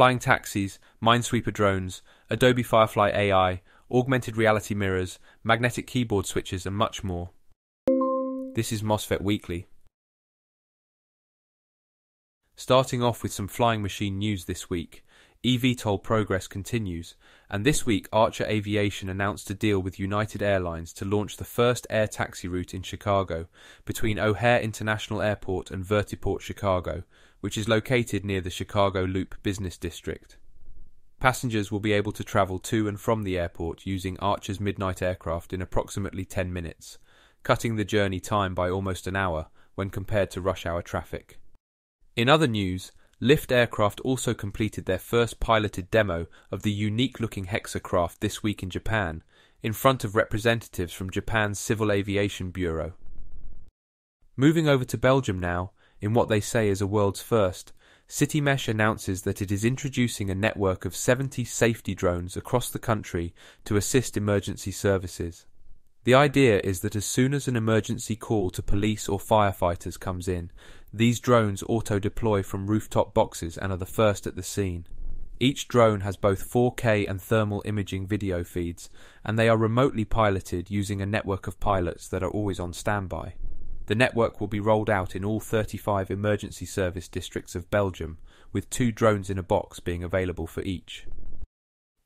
flying taxis, Minesweeper drones, Adobe Firefly AI, augmented reality mirrors, magnetic keyboard switches, and much more. This is MOSFET Weekly. Starting off with some flying machine news this week, eVTOL progress continues, and this week Archer Aviation announced a deal with United Airlines to launch the first air taxi route in Chicago between O'Hare International Airport and Vertiport Chicago, which is located near the Chicago Loop Business District. Passengers will be able to travel to and from the airport using Archer's Midnight aircraft in approximately 10 minutes, cutting the journey time by almost an hour when compared to rush hour traffic. In other news, Lift Aircraft also completed their first piloted demo of the unique looking Hexacraft this week in Japan, in front of representatives from Japan's Civil Aviation Bureau. Moving over to Belgium now, in what they say is a world's first, CityMesh announces that it is introducing a network of 70 safety drones across the country to assist emergency services. The idea is that as soon as an emergency call to police or firefighters comes in, these drones auto-deploy from rooftop boxes and are the first at the scene. Each drone has both 4K and thermal imaging video feeds, and they are remotely piloted using a network of pilots that are always on standby. The network will be rolled out in all 35 emergency service districts of Belgium, with two drones in a box being available for each.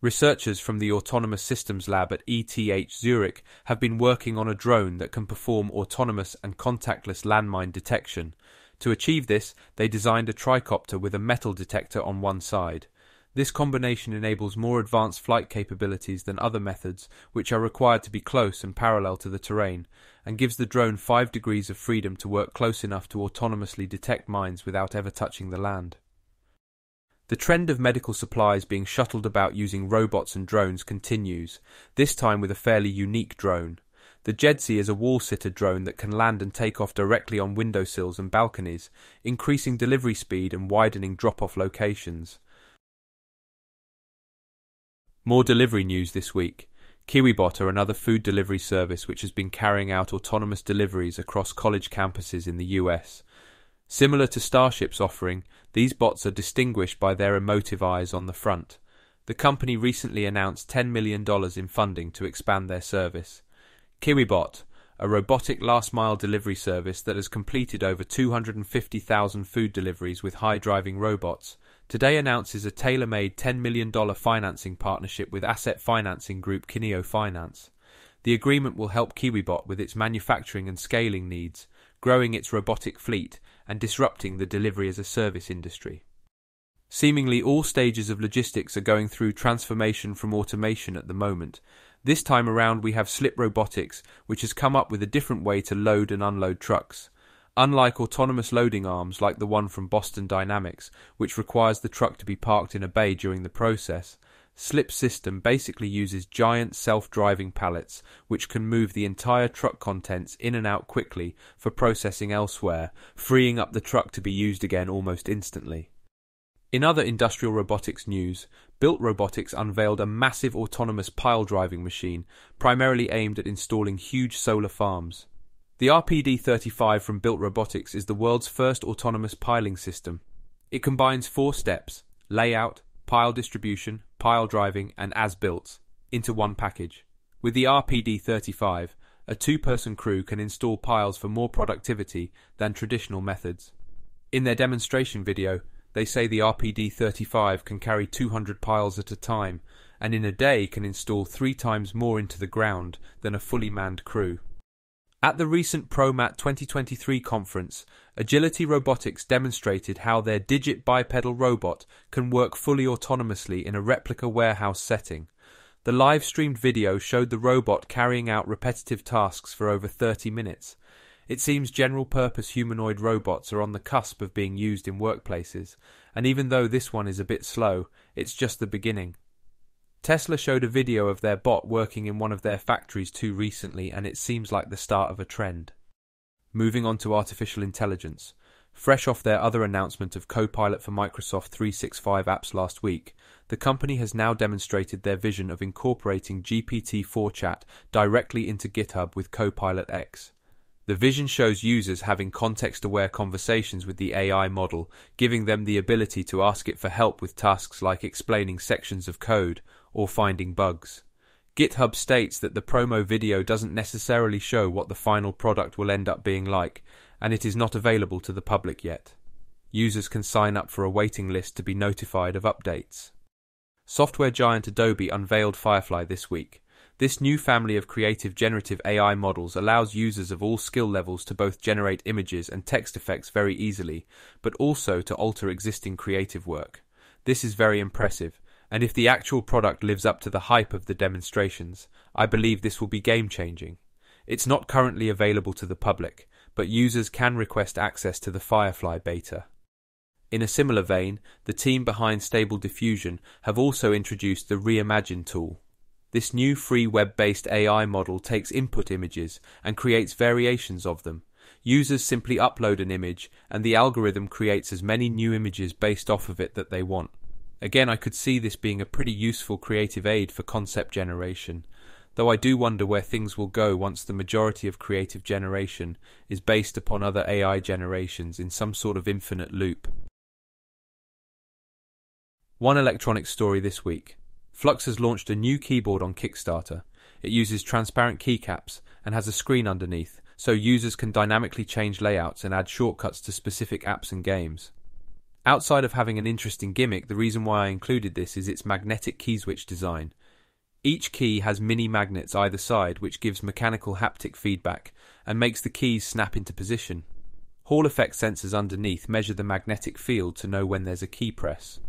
Researchers from the Autonomous Systems Lab at ETH Zurich have been working on a drone that can perform autonomous and contactless landmine detection. To achieve this, they designed a tricopter with a metal detector on one side. This combination enables more advanced flight capabilities than other methods, which are required to be close and parallel to the terrain, and gives the drone 5 degrees of freedom to work close enough to autonomously detect mines without ever touching the land. The trend of medical supplies being shuttled about using robots and drones continues, this time with a fairly unique drone. The Jedsy is a wall-sitter drone that can land and take off directly on windowsills and balconies, increasing delivery speed and widening drop-off locations. More delivery news this week. KiwiBot are another food delivery service which has been carrying out autonomous deliveries across college campuses in the US. Similar to Starship's offering, these bots are distinguished by their emotive eyes on the front. The company recently announced $10 million in funding to expand their service. KiwiBot, a robotic last mile delivery service that has completed over 250,000 food deliveries with high driving robots, today announces a tailor made $10 million financing partnership with asset financing group Kineo Finance. The agreement will help KiwiBot with its manufacturing and scaling needs, growing its robotic fleet, and disrupting the delivery as a service industry. Seemingly all stages of logistics are going through transformation from automation at the moment. This time around, we have Slip Robotics, which has come up with a different way to load and unload trucks. Unlike autonomous loading arms like the one from Boston Dynamics, which requires the truck to be parked in a bay during the process, Slip system basically uses giant self-driving pallets which can move the entire truck contents in and out quickly for processing elsewhere, freeing up the truck to be used again almost instantly. In other industrial robotics news, Built Robotics unveiled a massive autonomous pile driving machine primarily aimed at installing huge solar farms. The RPD 35 from Built Robotics is the world's first autonomous piling system. It combines four steps layout, pile distribution, pile driving, and as built into one package. With the RPD 35, a two person crew can install piles for more productivity than traditional methods. In their demonstration video, they say the RPD 35 can carry 200 piles at a time and in a day can install three times more into the ground than a fully manned crew. At the recent ProMat 2023 conference, Agility Robotics demonstrated how their Digit bipedal robot can work fully autonomously in a replica warehouse setting. The live streamed video showed the robot carrying out repetitive tasks for over 30 minutes. It seems general purpose humanoid robots are on the cusp of being used in workplaces, and even though this one is a bit slow, it's just the beginning. Tesla showed a video of their bot working in one of their factories too recently, and it seems like the start of a trend. Moving on to artificial intelligence. Fresh off their other announcement of Copilot for Microsoft 365 apps last week, the company has now demonstrated their vision of incorporating GPT 4 chat directly into GitHub with Copilot X. The vision shows users having context aware conversations with the AI model, giving them the ability to ask it for help with tasks like explaining sections of code or finding bugs. GitHub states that the promo video doesn't necessarily show what the final product will end up being like, and it is not available to the public yet. Users can sign up for a waiting list to be notified of updates. Software giant Adobe unveiled Firefly this week. This new family of creative generative AI models allows users of all skill levels to both generate images and text effects very easily, but also to alter existing creative work. This is very impressive, and if the actual product lives up to the hype of the demonstrations, I believe this will be game changing. It's not currently available to the public, but users can request access to the Firefly beta. In a similar vein, the team behind Stable Diffusion have also introduced the Reimagine tool. This new free web based AI model takes input images and creates variations of them. Users simply upload an image, and the algorithm creates as many new images based off of it that they want. Again, I could see this being a pretty useful creative aid for concept generation, though I do wonder where things will go once the majority of creative generation is based upon other AI generations in some sort of infinite loop. One electronic story this week. Flux has launched a new keyboard on Kickstarter. It uses transparent keycaps and has a screen underneath, so users can dynamically change layouts and add shortcuts to specific apps and games. Outside of having an interesting gimmick, the reason why I included this is its magnetic key switch design. Each key has mini magnets either side, which gives mechanical haptic feedback and makes the keys snap into position. Hall effect sensors underneath measure the magnetic field to know when there's a key press.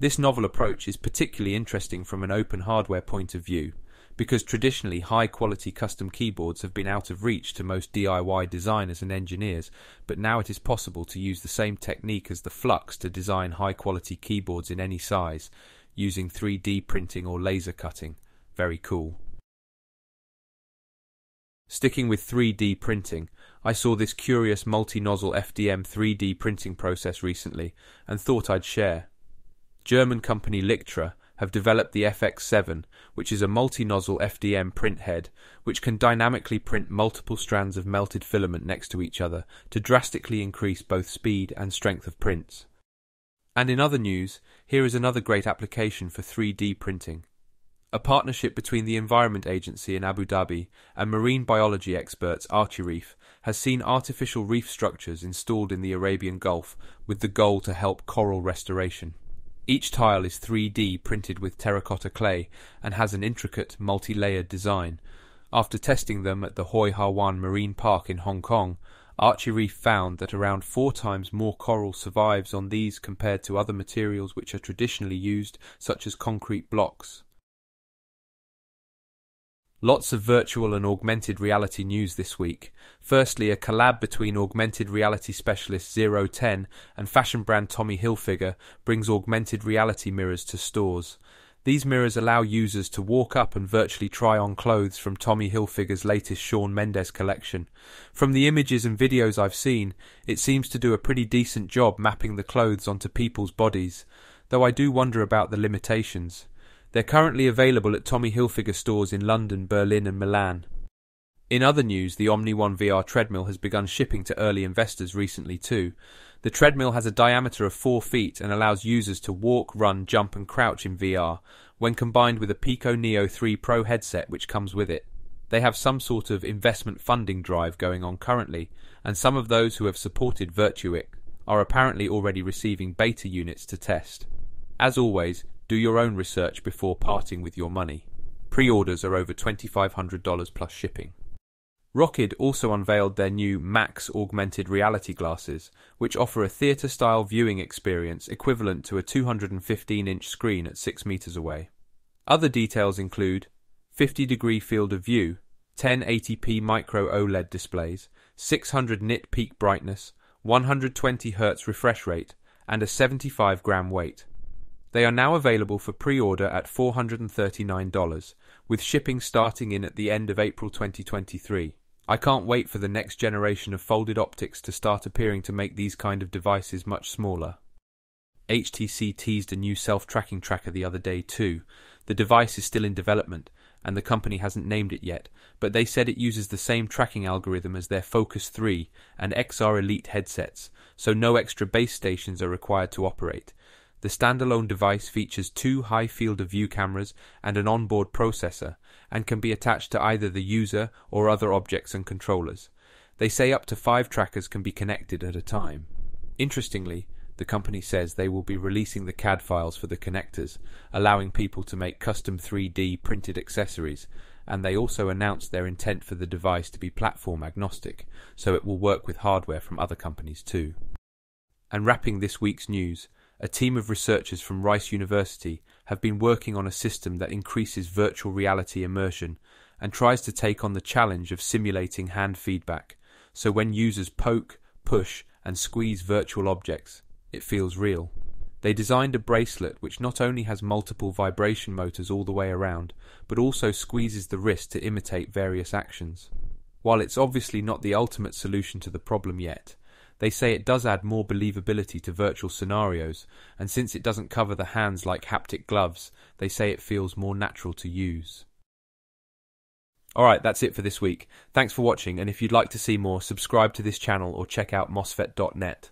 This novel approach is particularly interesting from an open hardware point of view, because traditionally high quality custom keyboards have been out of reach to most DIY designers and engineers, but now it is possible to use the same technique as the Flux to design high quality keyboards in any size, using 3D printing or laser cutting. Very cool. Sticking with 3D printing, I saw this curious multi nozzle FDM 3D printing process recently and thought I'd share. German company Lictra have developed the FX7, which is a multi-nozzle FDM print head, which can dynamically print multiple strands of melted filament next to each other to drastically increase both speed and strength of prints. And in other news, here is another great application for 3D printing. A partnership between the Environment Agency in Abu Dhabi and marine biology experts Archireef has seen artificial reef structures installed in the Arabian Gulf with the goal to help coral restoration. Each tile is 3D printed with terracotta clay and has an intricate, multi layered design. After testing them at the Hoi Ha Wan Marine Park in Hong Kong, Archireef found that around four times more coral survives on these compared to other materials which are traditionally used, such as concrete blocks. Lots of virtual and augmented reality news this week. Firstly, a collab between augmented reality specialist Zero10 and fashion brand Tommy Hilfiger brings augmented reality mirrors to stores. These mirrors allow users to walk up and virtually try on clothes from Tommy Hilfiger's latest Shawn Mendes collection. From the images and videos I've seen, it seems to do a pretty decent job mapping the clothes onto people's bodies, though I do wonder about the limitations. They're currently available at Tommy Hilfiger stores in London, Berlin, and Milan. In other news, the Omni One VR treadmill has begun shipping to early investors recently too. The treadmill has a diameter of 4 feet and allows users to walk, run, jump, and crouch in VR, when combined with a Pico Neo 3 Pro headset which comes with it. They have some sort of investment funding drive going on currently, and some of those who have supported Virtuix are apparently already receiving beta units to test. As always, do your own research before parting with your money. Pre orders are over $2,500 plus shipping. Rokid also unveiled their new Max augmented reality glasses, which offer a theatre style viewing experience equivalent to a 215 inch screen at 6 metres away. Other details include 50 degree field of view, 1080p micro OLED displays, 600 nit peak brightness, 120 Hz refresh rate, and a 75 gram weight. They are now available for pre-order at $439, with shipping starting in at the end of April 2023. I can't wait for the next generation of folded optics to start appearing to make these kind of devices much smaller. HTC teased a new self-tracking tracker the other day too. The device is still in development, and the company hasn't named it yet, but they said it uses the same tracking algorithm as their Focus 3 and XR Elite headsets, so no extra base stations are required to operate. The standalone device features two high field of view cameras and an onboard processor, and can be attached to either the user or other objects and controllers. They say up to five trackers can be connected at a time. Interestingly, the company says they will be releasing the CAD files for the connectors, allowing people to make custom 3D printed accessories, and they also announced their intent for the device to be platform agnostic, so it will work with hardware from other companies too. And wrapping this week's news, a team of researchers from Rice University have been working on a system that increases virtual reality immersion and tries to take on the challenge of simulating hand feedback, so when users poke, push, and squeeze virtual objects, it feels real. They designed a bracelet which not only has multiple vibration motors all the way around, but also squeezes the wrist to imitate various actions. While it's obviously not the ultimate solution to the problem yet, they say it does add more believability to virtual scenarios, and since it doesn't cover the hands like haptic gloves, they say it feels more natural to use. Alright, that's it for this week. Thanks for watching, and if you'd like to see more, subscribe to this channel or check out MOSFET.net.